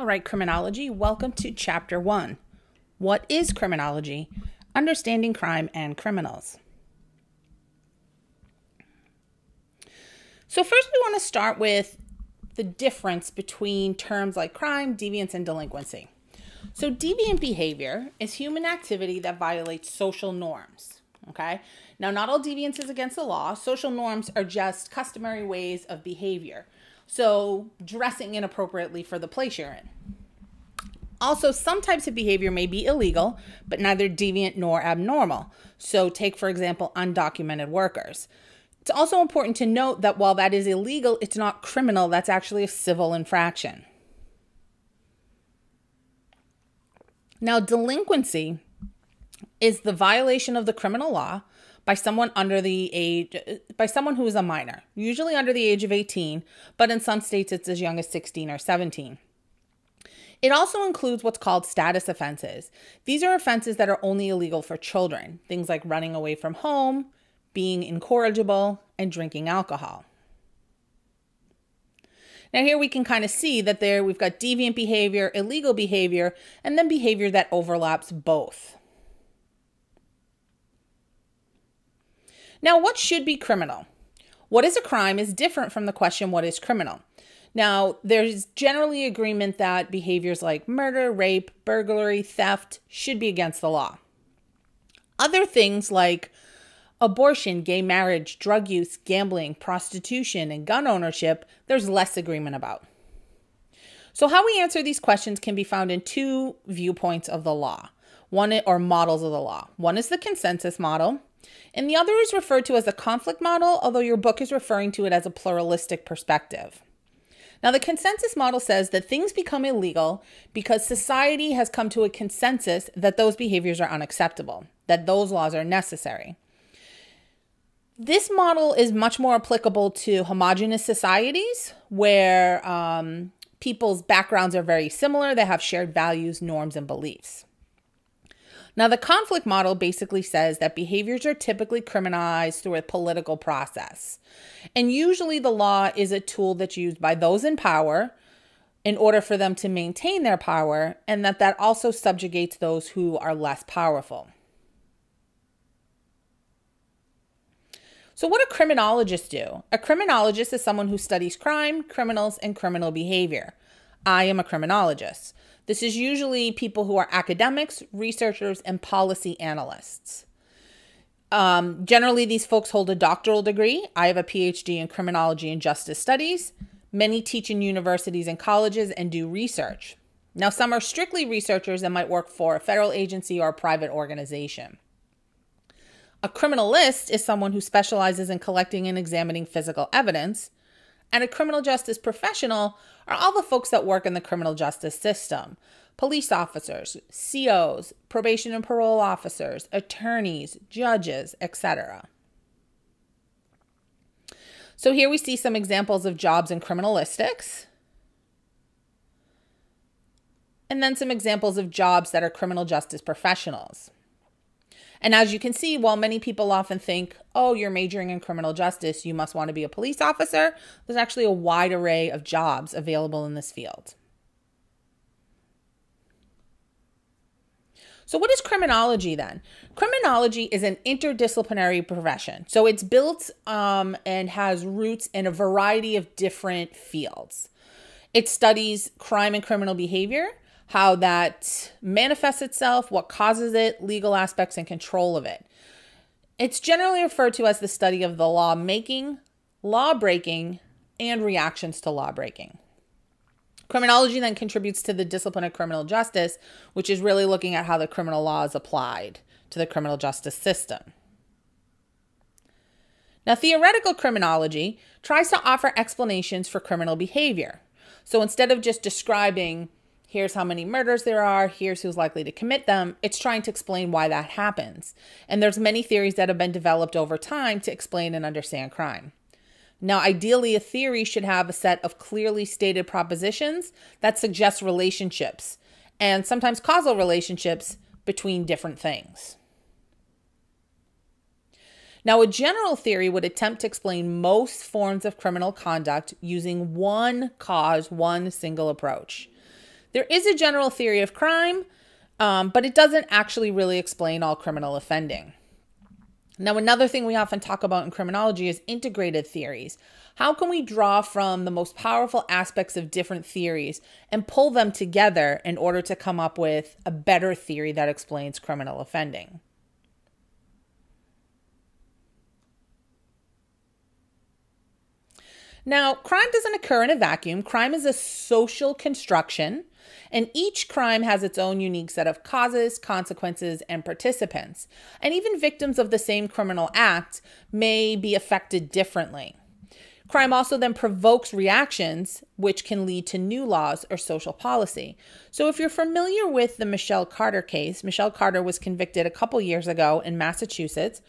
All right, criminology, welcome to chapter one. What is criminology? Understanding crime and criminals. So, first, we want to start with the difference between terms like crime, deviance, and delinquency. So, deviant behavior is human activity that violates social norms. Okay. Now, not all deviance is against the law. Social norms are just customary ways of behavior. So, dressing inappropriately for the place you're in. Also, some types of behavior may be illegal, but neither deviant nor abnormal. So, take, for example, undocumented workers. It's also important to note that while that is illegal, it's not criminal, that's actually a civil infraction. Now, delinquency is the violation of the criminal law by someone under the age by someone who is a minor, usually under the age of 18, but in some states it's as young as 16 or 17. It also includes what's called status offenses. These are offenses that are only illegal for children, things like running away from home, being incorrigible, and drinking alcohol. Now, here we can kind of see that there we've got deviant behavior, illegal behavior, and then behavior that overlaps both. Now, what should be criminal? What is a crime is different from the question, what is criminal? Now, there's generally agreement that behaviors like murder, rape, burglary, theft should be against the law. Other things like abortion, gay marriage, drug use, gambling, prostitution, and gun ownership, there's less agreement about. So, how we answer these questions can be found in two viewpoints of the law, one or models of the law. One is the consensus model, and the other is referred to as a conflict model, although your book is referring to it as a pluralistic perspective. Now, the consensus model says that things become illegal because society has come to a consensus that those behaviors are unacceptable, that those laws are necessary. This model is much more applicable to homogenous societies where um, people's backgrounds are very similar, they have shared values, norms, and beliefs. Now, the conflict model basically says that behaviors are typically criminalized through a political process. And usually the law is a tool that's used by those in power in order for them to maintain their power, and that that also subjugates those who are less powerful. So, what do criminologists do? A criminologist is someone who studies crime, criminals, and criminal behavior. I am a criminologist. This is usually people who are academics, researchers, and policy analysts. Um, generally, these folks hold a doctoral degree. I have a PhD in criminology and justice studies. Many teach in universities and colleges and do research. Now, some are strictly researchers and might work for a federal agency or a private organization. A criminalist is someone who specializes in collecting and examining physical evidence. And a criminal justice professional are all the folks that work in the criminal justice system police officers, COs, probation and parole officers, attorneys, judges, etc. So here we see some examples of jobs in criminalistics. And then some examples of jobs that are criminal justice professionals. And as you can see, while many people often think, oh, you're majoring in criminal justice, you must want to be a police officer, there's actually a wide array of jobs available in this field. So, what is criminology then? Criminology is an interdisciplinary profession. So, it's built um, and has roots in a variety of different fields. It studies crime and criminal behavior, how that manifests itself, what causes it, legal aspects, and control of it. It's generally referred to as the study of the law making, law breaking, and reactions to law breaking. Criminology then contributes to the discipline of criminal justice, which is really looking at how the criminal law is applied to the criminal justice system. Now, theoretical criminology tries to offer explanations for criminal behavior. So instead of just describing here's how many murders there are. Here's who's likely to commit them. It's trying to explain why that happens. And there's many theories that have been developed over time to explain and understand crime. Now ideally a theory should have a set of clearly stated propositions that suggest relationships and sometimes causal relationships between different things. Now, a general theory would attempt to explain most forms of criminal conduct using one cause, one single approach. There is a general theory of crime, um, but it doesn't actually really explain all criminal offending. Now, another thing we often talk about in criminology is integrated theories. How can we draw from the most powerful aspects of different theories and pull them together in order to come up with a better theory that explains criminal offending? Now, crime doesn't occur in a vacuum. Crime is a social construction, and each crime has its own unique set of causes, consequences, and participants. And even victims of the same criminal act may be affected differently. Crime also then provokes reactions, which can lead to new laws or social policy. So, if you're familiar with the Michelle Carter case, Michelle Carter was convicted a couple years ago in Massachusetts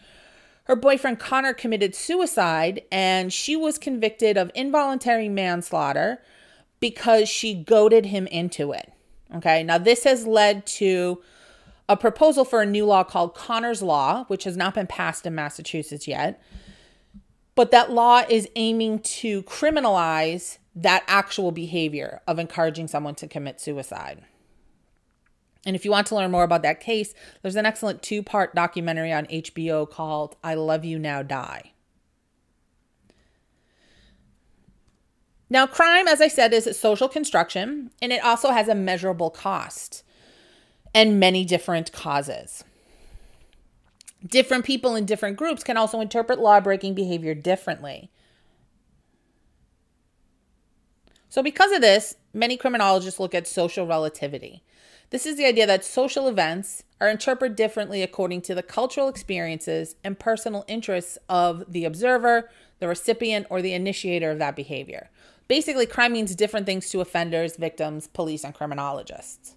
her boyfriend Connor committed suicide and she was convicted of involuntary manslaughter because she goaded him into it. Okay, now this has led to a proposal for a new law called Connor's Law, which has not been passed in Massachusetts yet. But that law is aiming to criminalize that actual behavior of encouraging someone to commit suicide. And if you want to learn more about that case, there's an excellent two part documentary on HBO called I Love You Now Die. Now, crime, as I said, is a social construction and it also has a measurable cost and many different causes. Different people in different groups can also interpret law breaking behavior differently. So, because of this, many criminologists look at social relativity. This is the idea that social events are interpreted differently according to the cultural experiences and personal interests of the observer, the recipient, or the initiator of that behavior. Basically, crime means different things to offenders, victims, police, and criminologists.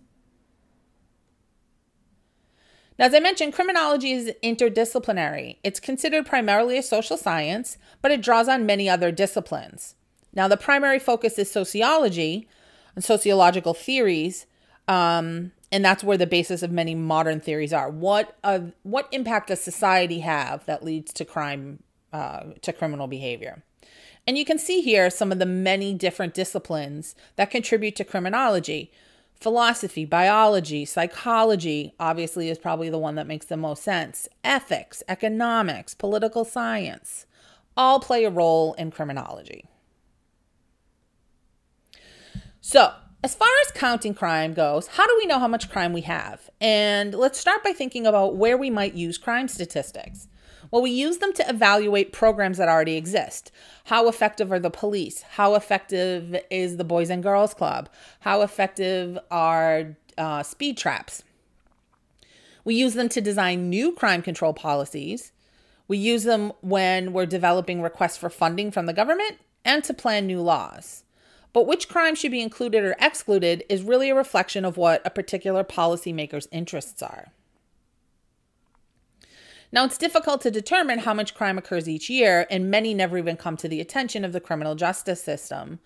Now, as I mentioned, criminology is interdisciplinary. It's considered primarily a social science, but it draws on many other disciplines. Now, the primary focus is sociology and sociological theories, um, and that's where the basis of many modern theories are. What uh, what impact does society have that leads to crime, uh, to criminal behavior? And you can see here some of the many different disciplines that contribute to criminology. Philosophy, biology, psychology, obviously, is probably the one that makes the most sense. Ethics, economics, political science all play a role in criminology. So, as far as counting crime goes, how do we know how much crime we have? And let's start by thinking about where we might use crime statistics. Well, we use them to evaluate programs that already exist. How effective are the police? How effective is the Boys and Girls Club? How effective are uh, speed traps? We use them to design new crime control policies. We use them when we're developing requests for funding from the government and to plan new laws. But which crime should be included or excluded is really a reflection of what a particular policymaker's interests are. Now, it's difficult to determine how much crime occurs each year, and many never even come to the attention of the criminal justice system.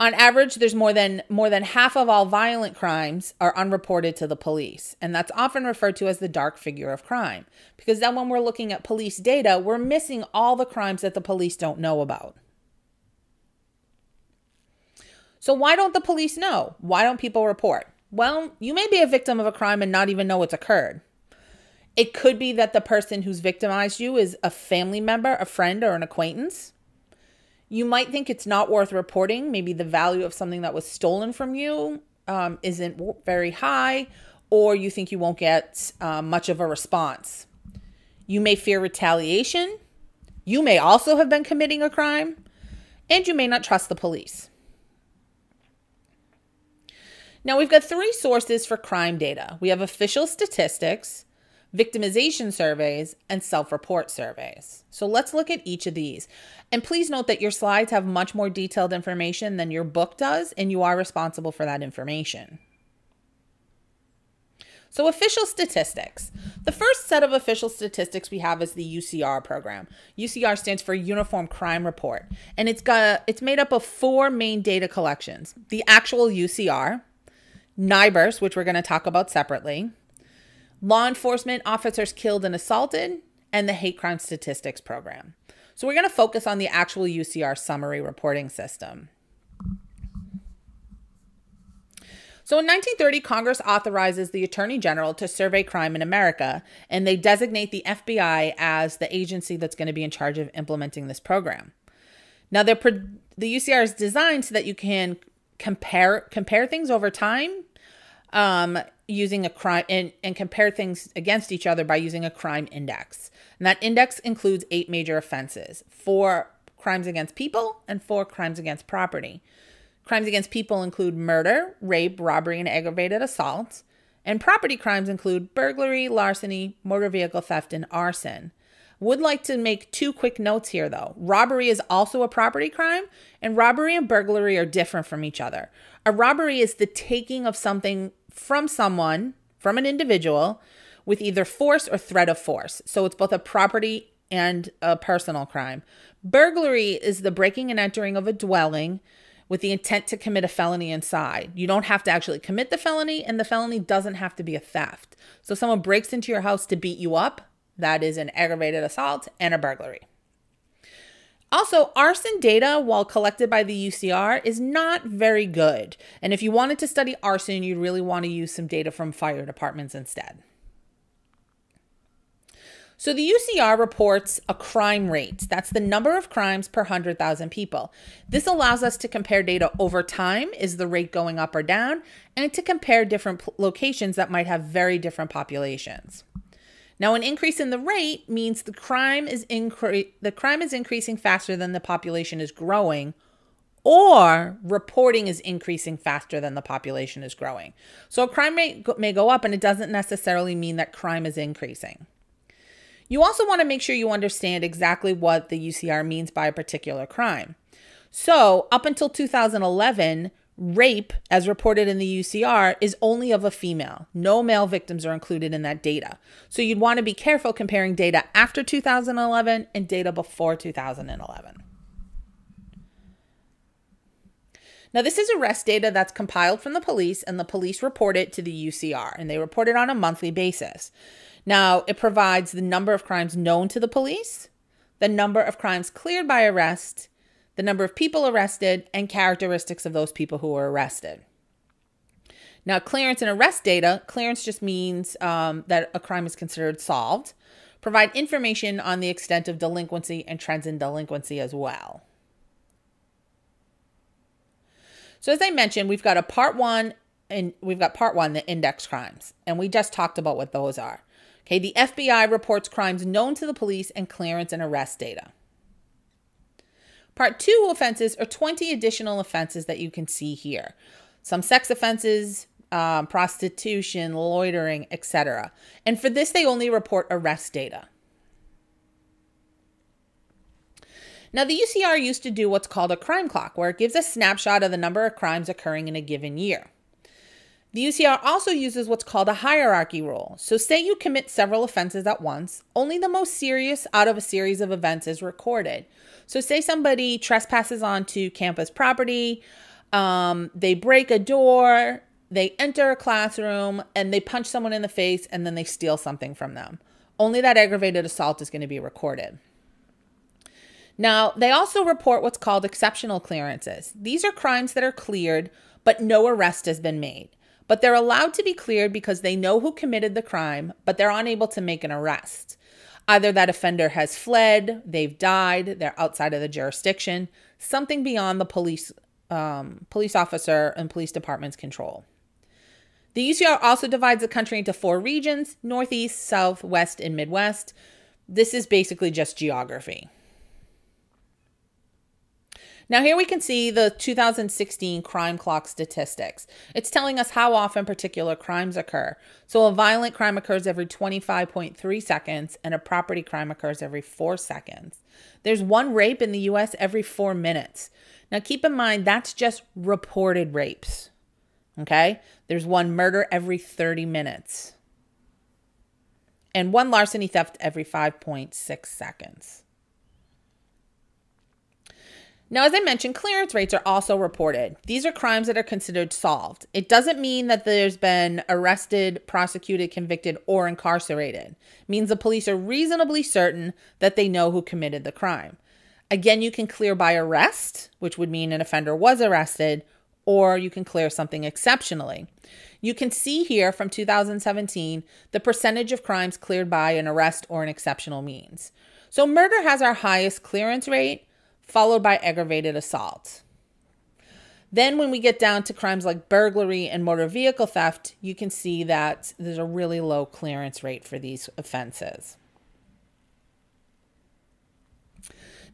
On average, there's more than more than half of all violent crimes are unreported to the police, and that's often referred to as the dark figure of crime. Because then when we're looking at police data, we're missing all the crimes that the police don't know about. So, why don't the police know? Why don't people report? Well, you may be a victim of a crime and not even know it's occurred. It could be that the person who's victimized you is a family member, a friend, or an acquaintance. You might think it's not worth reporting. Maybe the value of something that was stolen from you um, isn't very high, or you think you won't get uh, much of a response. You may fear retaliation. You may also have been committing a crime, and you may not trust the police. Now, we've got three sources for crime data we have official statistics, victimization surveys, and self report surveys. So let's look at each of these. And please note that your slides have much more detailed information than your book does, and you are responsible for that information. So, official statistics. The first set of official statistics we have is the UCR program. UCR stands for Uniform Crime Report, and it's got it's made up of four main data collections: the actual UCR, NIBRS, which we're going to talk about separately, law enforcement officers killed and assaulted, and the hate crime statistics program. So we're going to focus on the actual UCR summary reporting system. So in 1930, Congress authorizes the Attorney General to survey crime in America, and they designate the FBI as the agency that's going to be in charge of implementing this program. Now, the UCR is designed so that you can compare compare things over time um, using a crime and, and compare things against each other by using a crime index. And that index includes eight major offenses four crimes against people and four crimes against property. Crimes against people include murder, rape, robbery, and aggravated assault. And property crimes include burglary, larceny, motor vehicle theft, and arson. Would like to make two quick notes here though. Robbery is also a property crime, and robbery and burglary are different from each other. A robbery is the taking of something from someone, from an individual, with either force or threat of force. So it's both a property and a personal crime. Burglary is the breaking and entering of a dwelling with the intent to commit a felony inside. You don't have to actually commit the felony, and the felony doesn't have to be a theft. So, someone breaks into your house to beat you up, that is an aggravated assault and a burglary. Also, arson data, while collected by the UCR, is not very good. And if you wanted to study arson, you'd really want to use some data from fire departments instead. So the UCR reports a crime rate. That's the number of crimes per 100,000 people. This allows us to compare data over time. Is the rate going up or down? And to compare different locations that might have very different populations. Now, an increase in the rate means the crime is incre- the crime is increasing faster than the population is growing, or reporting is increasing faster than the population is growing. So a crime rate may go up, and it doesn't necessarily mean that crime is increasing. You also want to make sure you understand exactly what the UCR means by a particular crime. So, up until 2011, rape, as reported in the UCR, is only of a female. No male victims are included in that data. So, you'd want to be careful comparing data after 2011 and data before 2011. Now, this is arrest data that's compiled from the police, and the police report it to the UCR, and they report it on a monthly basis. Now, it provides the number of crimes known to the police, the number of crimes cleared by arrest, the number of people arrested, and characteristics of those people who were arrested. Now, clearance and arrest data, clearance just means um, that a crime is considered solved, provide information on the extent of delinquency and trends in delinquency as well. So, as I mentioned, we've got a part one, and we've got part one, the index crimes, and we just talked about what those are. Okay, the FBI reports crimes known to the police and clearance and arrest data. Part two offenses are 20 additional offenses that you can see here. Some sex offenses, um, prostitution, loitering, etc. And for this, they only report arrest data. Now, the UCR used to do what's called a crime clock, where it gives a snapshot of the number of crimes occurring in a given year. The UCR also uses what's called a hierarchy rule. So, say you commit several offenses at once, only the most serious out of a series of events is recorded. So, say somebody trespasses onto campus property, um, they break a door, they enter a classroom, and they punch someone in the face, and then they steal something from them. Only that aggravated assault is going to be recorded. Now, they also report what's called exceptional clearances. These are crimes that are cleared, but no arrest has been made but they're allowed to be cleared because they know who committed the crime, but they're unable to make an arrest. Either that offender has fled, they've died, they're outside of the jurisdiction, something beyond the police um, police officer and police department's control. The UCR also divides the country into four regions Northeast, South, West, and Midwest. This is basically just geography. Now, here we can see the 2016 crime clock statistics. It's telling us how often particular crimes occur. So, a violent crime occurs every 25.3 seconds, and a property crime occurs every four seconds. There's one rape in the US every four minutes. Now, keep in mind, that's just reported rapes. Okay? There's one murder every 30 minutes, and one larceny theft every 5.6 seconds. Now, as I mentioned, clearance rates are also reported. These are crimes that are considered solved. It doesn't mean that there's been arrested, prosecuted, convicted, or incarcerated. It means the police are reasonably certain that they know who committed the crime. Again, you can clear by arrest, which would mean an offender was arrested, or you can clear something exceptionally. You can see here from 2017 the percentage of crimes cleared by an arrest or an exceptional means. So, murder has our highest clearance rate, followed by aggravated assault. Then, when we get down to crimes like burglary and motor vehicle theft, you can see that there's a really low clearance rate for these offenses.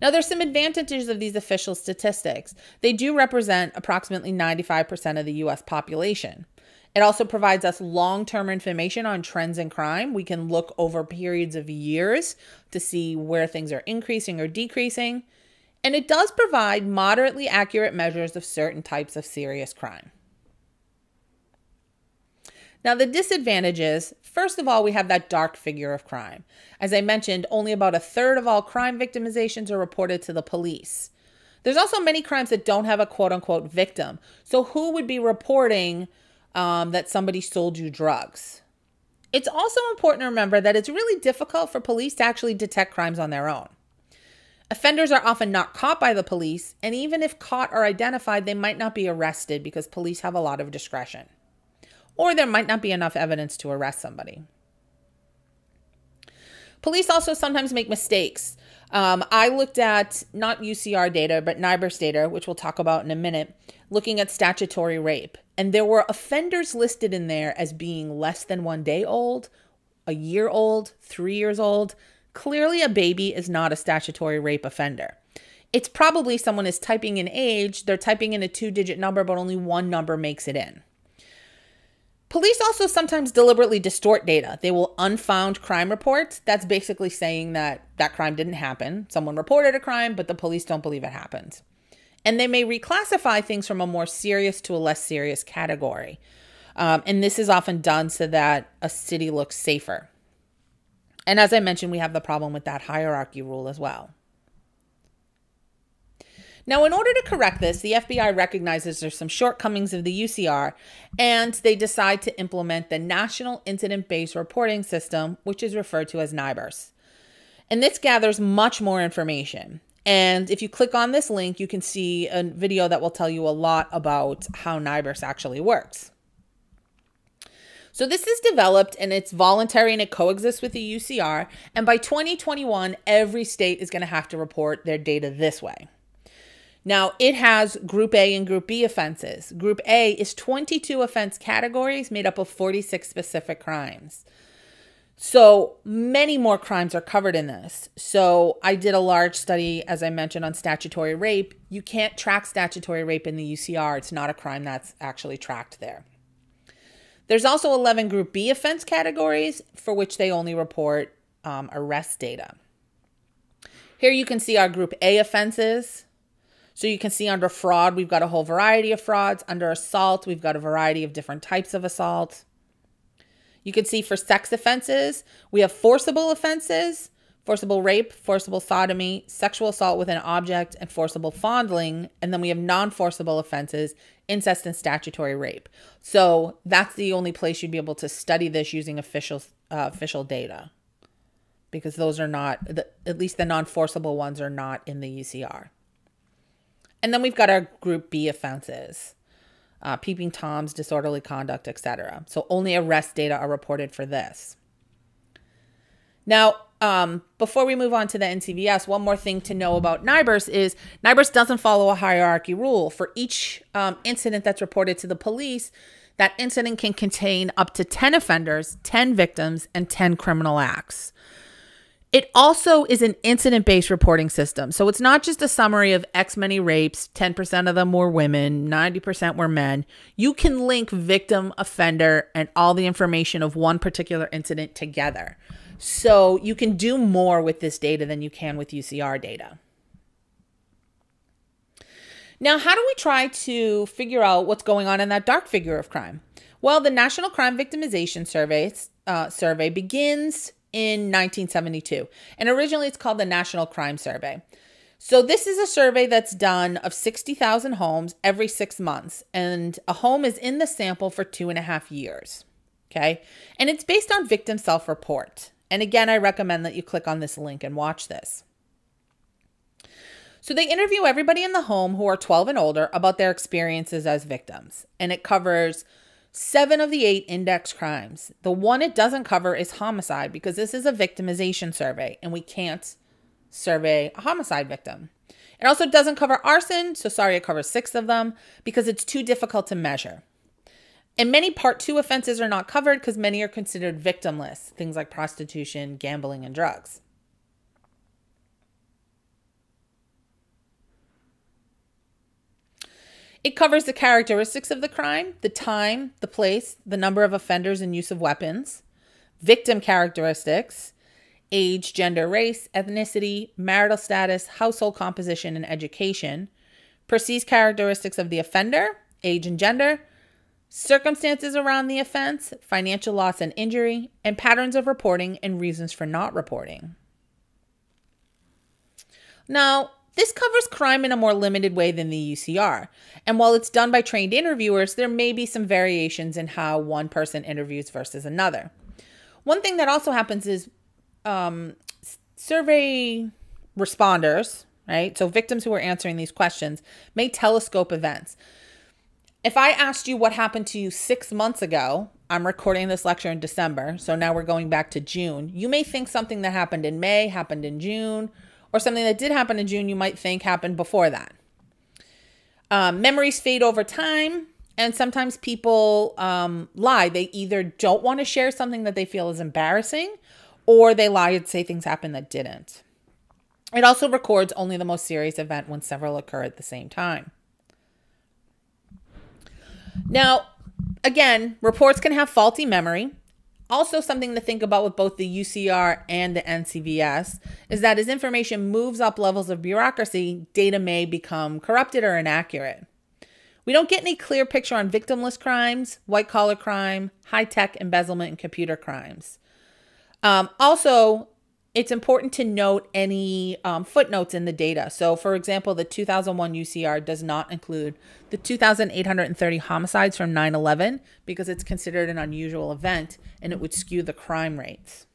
Now, there's some advantages of these official statistics. They do represent approximately 95% of the US population. It also provides us long term information on trends in crime. We can look over periods of years to see where things are increasing or decreasing. And it does provide moderately accurate measures of certain types of serious crime. Now, the disadvantages first of all, we have that dark figure of crime. As I mentioned, only about a third of all crime victimizations are reported to the police. There's also many crimes that don't have a quote unquote victim. So, who would be reporting um, that somebody sold you drugs? It's also important to remember that it's really difficult for police to actually detect crimes on their own. Offenders are often not caught by the police, and even if caught or identified, they might not be arrested because police have a lot of discretion or there might not be enough evidence to arrest somebody. Police also sometimes make mistakes. Um, I looked at not UCR data, but NIBRS data, which we'll talk about in a minute, looking at statutory rape. And there were offenders listed in there as being less than one day old, a year old, three years old. Clearly, a baby is not a statutory rape offender. It's probably someone is typing in age, they're typing in a two digit number, but only one number makes it in. Police also sometimes deliberately distort data. They will unfound crime reports. That's basically saying that that crime didn't happen. Someone reported a crime, but the police don't believe it happened. And they may reclassify things from a more serious to a less serious category. Um, and this is often done so that a city looks safer. And as I mentioned, we have the problem with that hierarchy rule as well. Now, in order to correct this, the FBI recognizes there's some shortcomings of the UCR and they decide to implement the National Incident Based Reporting System, which is referred to as NIBRS. And this gathers much more information. And if you click on this link, you can see a video that will tell you a lot about how NIBRS actually works. So this is developed and it's voluntary and it coexists with the UCR. And by 2021, every state is going to have to report their data this way. Now, it has Group A and Group B offenses. Group A is 22 offense categories made up of 46 specific crimes. So many more crimes are covered in this. So I did a large study, as I mentioned, on statutory rape. You can't track statutory rape in the UCR, it's not a crime that's actually tracked there. There's also 11 Group B offense categories for which they only report um, arrest data. Here you can see our Group A offenses. So you can see under fraud, we've got a whole variety of frauds. Under assault, we've got a variety of different types of assault. You can see for sex offenses, we have forcible offenses, forcible rape, forcible sodomy, sexual assault with an object, and forcible fondling. And then we have non forcible offenses, incest and statutory rape. So that's the only place you'd be able to study this using official uh, official data, because those are not the, at least the non forcible ones are not in the UCR. And then we've got our group B offenses. Uh, peeping toms, disorderly conduct, etc. So only arrest data are reported for this. Now, um, before we move on to the NCVS, one more thing to know about NIBRS is NIBRS doesn't follow a hierarchy rule. For each um, incident that's reported to the police, that incident can contain up to 10 offenders, 10 victims, and 10 criminal acts. It also is an incident based reporting system. So it's not just a summary of X many rapes, 10% of them were women, 90% were men. You can link victim, offender, and all the information of one particular incident together. So you can do more with this data than you can with UCR data. Now, how do we try to figure out what's going on in that dark figure of crime? Well, the National Crime Victimization Survey, uh, survey begins in 1972. And originally it's called the National Crime Survey. So, this is a survey that's done of 60,000 homes every six months, and a home is in the sample for two and a half years. Okay. And it's based on victim self report. And again, I recommend that you click on this link and watch this. So they interview everybody in the home who are 12 and older about their experiences as victims, and it covers seven of the eight index crimes. The one it doesn't cover is homicide because this is a victimization survey, and we can't survey a homicide victim. It also doesn't cover arson, so sorry, it covers six of them because it's too difficult to measure. And many part two offenses are not covered because many are considered victimless, things like prostitution, gambling, and drugs. It covers the characteristics of the crime, the time, the place, the number of offenders and use of weapons, victim characteristics, age, gender, race, ethnicity, marital status, household composition, and education, perceived characteristics of the offender, age and gender, circumstances around the offense, financial loss and injury, and patterns of reporting and reasons for not reporting. Now, this covers crime in a more limited way than the UCR. And while it's done by trained interviewers, there may be some variations in how one person interviews versus another. One thing that also happens is um, survey responders, right? So victims who are answering these questions may telescope events. If I asked you what happened to you six months ago, I'm recording this lecture in December, so now we're going back to June. You may think something that happened in May happened in June, or something that did happen in June you might think happened before that. Um, memories fade over time, and sometimes people um, lie. They either don't want to share something that they feel is embarrassing, or they lie and say things happened that didn't. It also records only the most serious event when several occur at the same time. Now, again, reports can have faulty memory. Also, something to think about with both the UCR and the NCVS is that as information moves up levels of bureaucracy, data may become corrupted or inaccurate. We don't get any clear picture on victimless crimes, white collar crime, high tech embezzlement, and computer crimes. Um, also, it's important to note any um, footnotes in the data. So, for example, the 2001 UCR does not include the 2,830 homicides from 9 11 because it's considered an unusual event and it would skew the crime rates.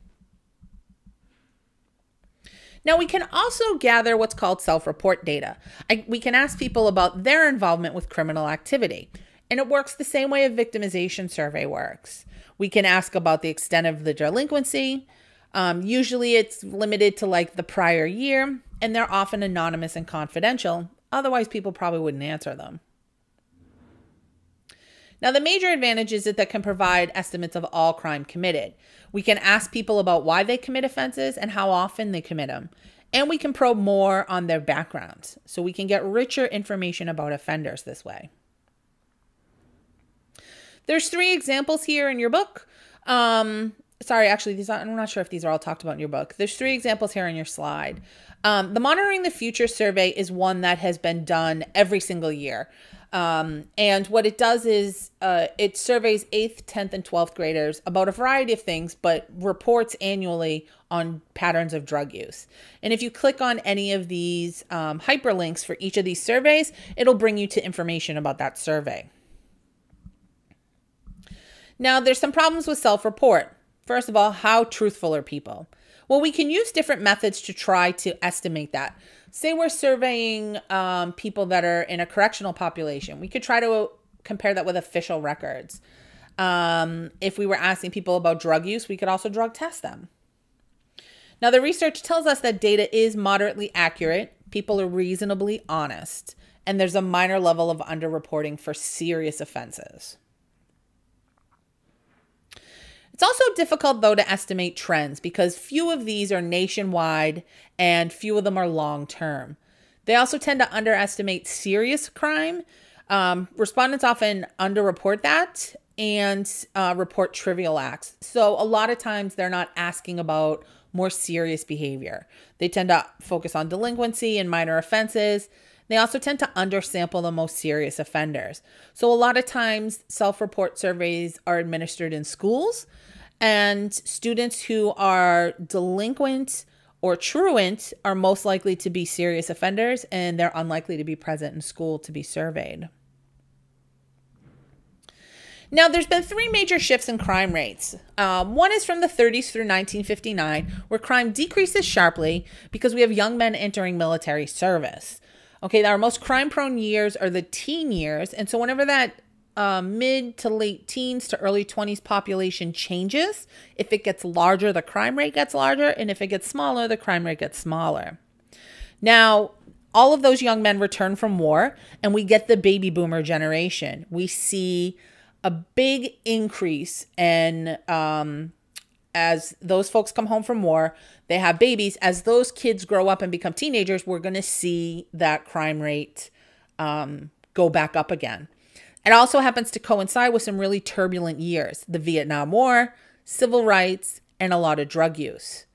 Now, we can also gather what's called self report data. I, we can ask people about their involvement with criminal activity, and it works the same way a victimization survey works. We can ask about the extent of the delinquency, um, usually it's limited to like the prior year, and they're often anonymous and confidential. Otherwise, people probably wouldn't answer them. Now, the major advantage is that they can provide estimates of all crime committed. We can ask people about why they commit offenses and how often they commit them. And we can probe more on their backgrounds. So we can get richer information about offenders this way. There's three examples here in your book. Um, sorry, actually, these are, I'm not sure if these are all talked about in your book. There's three examples here on your slide. Um, the Monitoring the Future survey is one that has been done every single year. Um, and what it does is uh, it surveys 8th, 10th, and 12th graders about a variety of things, but reports annually on patterns of drug use. And if you click on any of these um, hyperlinks for each of these surveys, it'll bring you to information about that survey. Now, there's some problems with self report. First of all, how truthful are people? Well, we can use different methods to try to estimate that. Say we're surveying um, people that are in a correctional population. We could try to compare that with official records. Um, if we were asking people about drug use, we could also drug test them. Now, the research tells us that data is moderately accurate, people are reasonably honest, and there's a minor level of underreporting for serious offenses. It's also difficult, though, to estimate trends because few of these are nationwide and few of them are long term. They also tend to underestimate serious crime. Um, respondents often underreport that and uh, report trivial acts. So, a lot of times they're not asking about more serious behavior. They tend to focus on delinquency and minor offenses. They also tend to undersample the most serious offenders. So, a lot of times, self report surveys are administered in schools and students who are delinquent or truant are most likely to be serious offenders and they're unlikely to be present in school to be surveyed. Now, there's been three major shifts in crime rates. Um, one is from the 30s through 1959, where crime decreases sharply because we have young men entering military service. Okay, our most crime prone years are the teen years. And so, whenever that uh, mid to late teens to early 20s population changes, if it gets larger, the crime rate gets larger. And if it gets smaller, the crime rate gets smaller. Now, all of those young men return from war, and we get the baby boomer generation. We see a big increase in um, as those folks come home from war, they have babies. As those kids grow up and become teenagers, we're going to see that crime rate um, go back up again. It also happens to coincide with some really turbulent years the Vietnam War, civil rights, and a lot of drug use.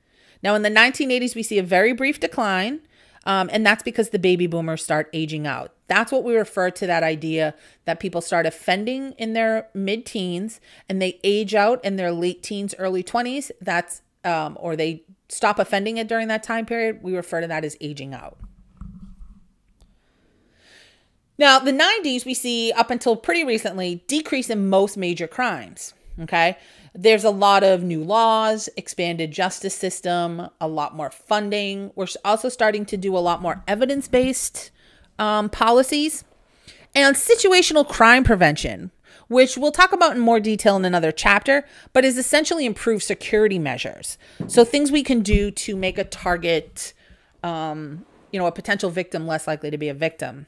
Now, in the 1980s, we see a very brief decline um, and that's because the baby boomers start aging out. That's what we refer to that idea that people start offending in their mid teens and they age out in their late teens, early 20s. That's, um, or they stop offending it during that time period. We refer to that as aging out. Now, the 90s, we see up until pretty recently decrease in most major crimes. Okay. There's a lot of new laws, expanded justice system, a lot more funding. We're also starting to do a lot more evidence based um, policies and situational crime prevention, which we'll talk about in more detail in another chapter, but is essentially improved security measures. So things we can do to make a target, um, you know, a potential victim less likely to be a victim.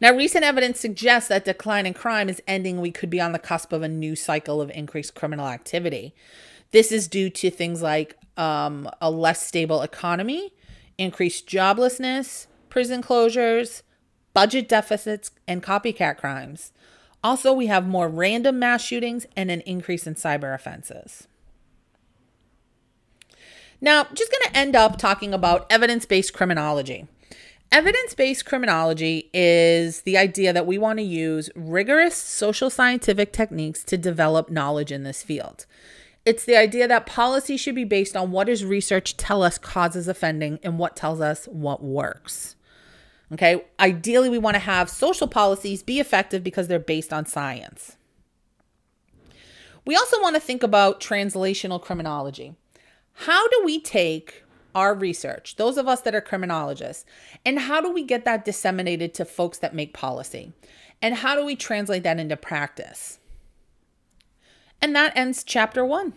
Now, recent evidence suggests that decline in crime is ending. We could be on the cusp of a new cycle of increased criminal activity. This is due to things like um, a less stable economy, increased joblessness, prison closures, budget deficits, and copycat crimes. Also, we have more random mass shootings and an increase in cyber offenses. Now, just going to end up talking about evidence based criminology. Evidence based criminology is the idea that we want to use rigorous social scientific techniques to develop knowledge in this field. It's the idea that policy should be based on what does research tell us causes offending and what tells us what works. Okay, ideally, we want to have social policies be effective because they're based on science. We also want to think about translational criminology. How do we take our research, those of us that are criminologists, and how do we get that disseminated to folks that make policy? And how do we translate that into practice? And that ends chapter one.